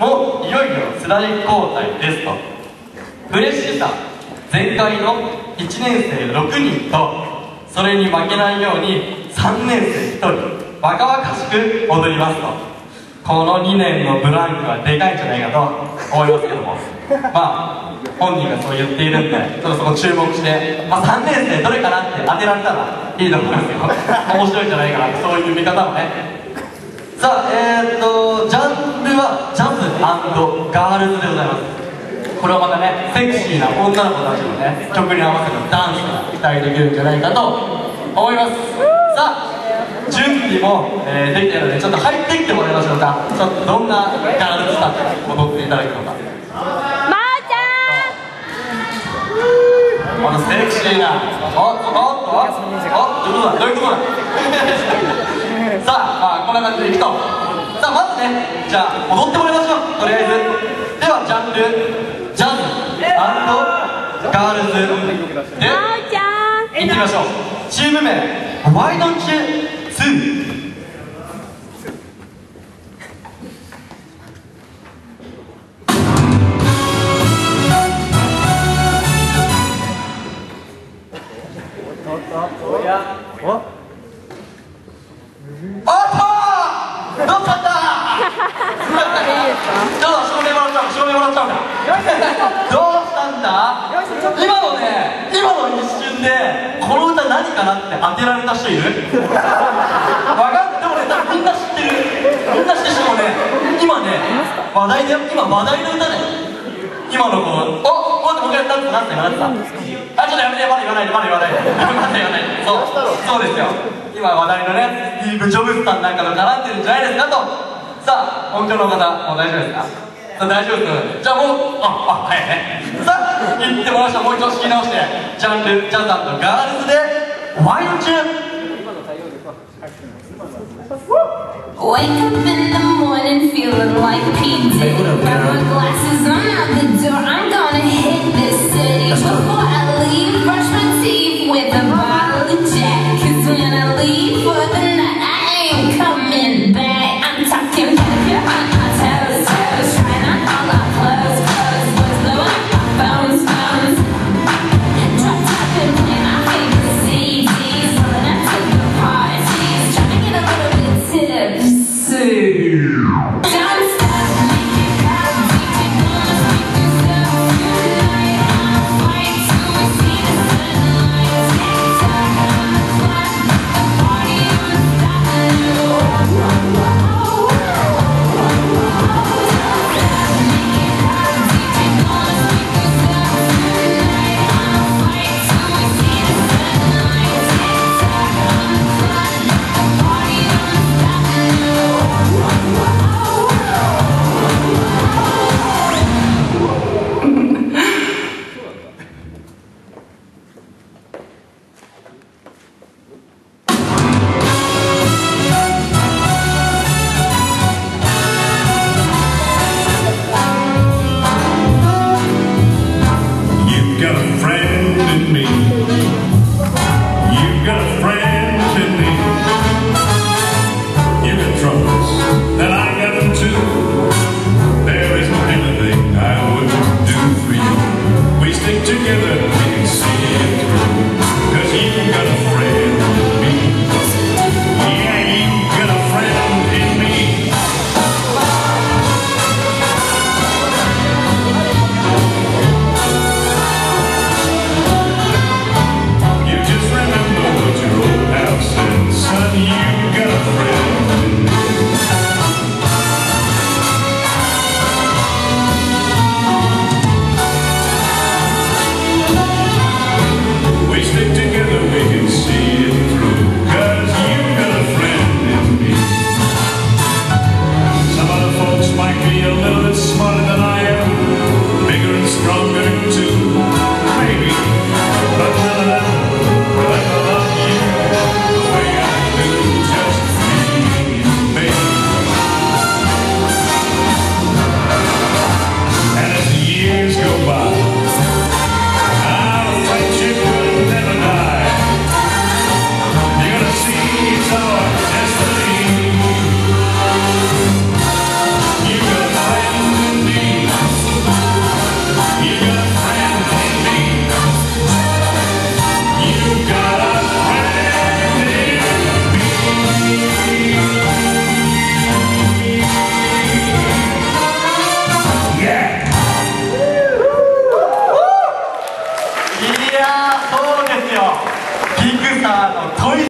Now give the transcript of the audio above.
もういよいよ世代交代ですと。嬉しさ前回の1年生6人とそれに負けないように3年生1人若々しく踊りますと。この2年のブランクはでかいんじゃないかと思いますけども。まあ本人がそう言っているんでちょっとそこ注目して、まあ、3年生どれかなって当てられたらいいと思いますよ。面白いんじゃないかなそういう見方もね。さあえー、っとジャンルはジャズガールズでございます。これはまたねセクシーな女の子たちのね曲に合わせたダンスが期待できるんじゃないかと思います。さあ準備も、えーできているのでちょっと入ってきてもらいましょうか。ちょっとどんなガールズたちに踊っていただくのか。まーちこのセクシーな。おっとおっとおっどういうことだどういうことだ？さあ、まあ、こんな感じでいくと。さあまずねじゃあ踊ってもらいましょう。とりあえず。ではジャンル。ジャズ。ガールズ。でいってみましょう。チーム名。Why don't you 2おっとどうしたんだちょっと照明もらっちゃう照明もらっちゃうかどうしたんだ？今のね今の一瞬でこの歌何かなって当てられた人いる？分かってもねみんな知ってる。みんな知ってるしかもね今ね話題だよ。今話題の歌だよ。今の子お待ってもう一回何つった何つった。何つったあちょっとやめてまだ言わないでまだ言わないで。まだ言わないで。そうそうですよ。今話題のねスティーブ・ジョブズさんなんかと絡んでるんじゃないですかとさあ本当の方もう大丈夫ですかさあ大丈夫ですじゃあもうああはいねさあ言ってもらいましたもう一度聞き直してジャンルジャズガールズで「Why don't you Wake up in the morning feeling like P. Diddy. Grab my glasses, I'm out the door. I'm gonna hit this city. Before I leave, brush my teeth